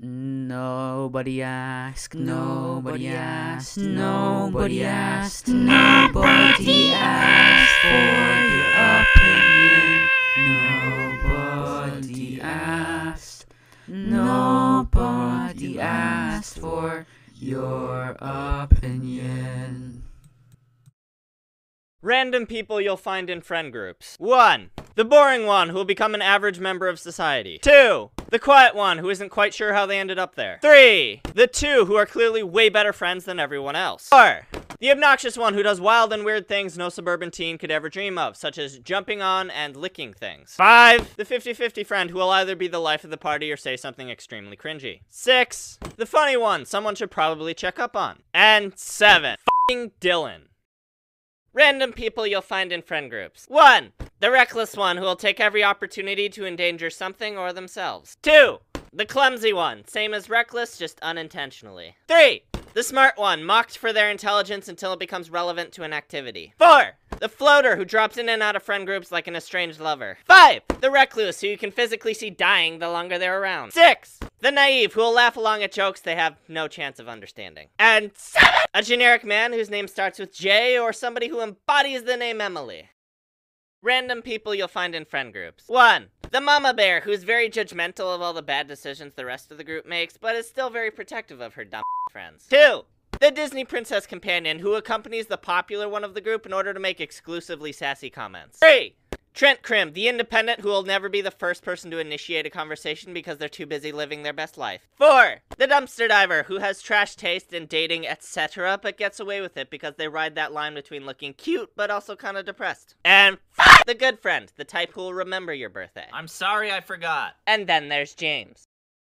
Nobody asked, nobody asked, nobody asked, nobody asked for your opinion. Nobody asked, nobody asked for your opinion. Random people you'll find in friend groups. 1. The boring one who will become an average member of society. 2. The quiet one who isn't quite sure how they ended up there. 3. The two who are clearly way better friends than everyone else. 4. The obnoxious one who does wild and weird things no suburban teen could ever dream of, such as jumping on and licking things. 5. The 50-50 friend who will either be the life of the party or say something extremely cringy. 6. The funny one someone should probably check up on. And 7. F***ing Dylan. Random people you'll find in friend groups. 1. The reckless one who will take every opportunity to endanger something or themselves. 2. The clumsy one, same as reckless, just unintentionally. 3. The smart one, mocked for their intelligence until it becomes relevant to an activity. 4. The floater who drops in and out of friend groups like an estranged lover. 5. The recluse who you can physically see dying the longer they're around. 6. The naive who will laugh along at jokes they have no chance of understanding. And 7. A generic man whose name starts with J or somebody who embodies the name Emily. Random people you'll find in friend groups. 1. The mama bear, who's very judgmental of all the bad decisions the rest of the group makes, but is still very protective of her dumb friends. 2. The Disney princess companion, who accompanies the popular one of the group in order to make exclusively sassy comments. 3. Trent Krim, the independent who will never be the first person to initiate a conversation because they're too busy living their best life. 4. The dumpster diver, who has trash taste in dating, etc., but gets away with it because they ride that line between looking cute but also kind of depressed. And 5. The good friend, the type who will remember your birthday. I'm sorry I forgot. And then there's James.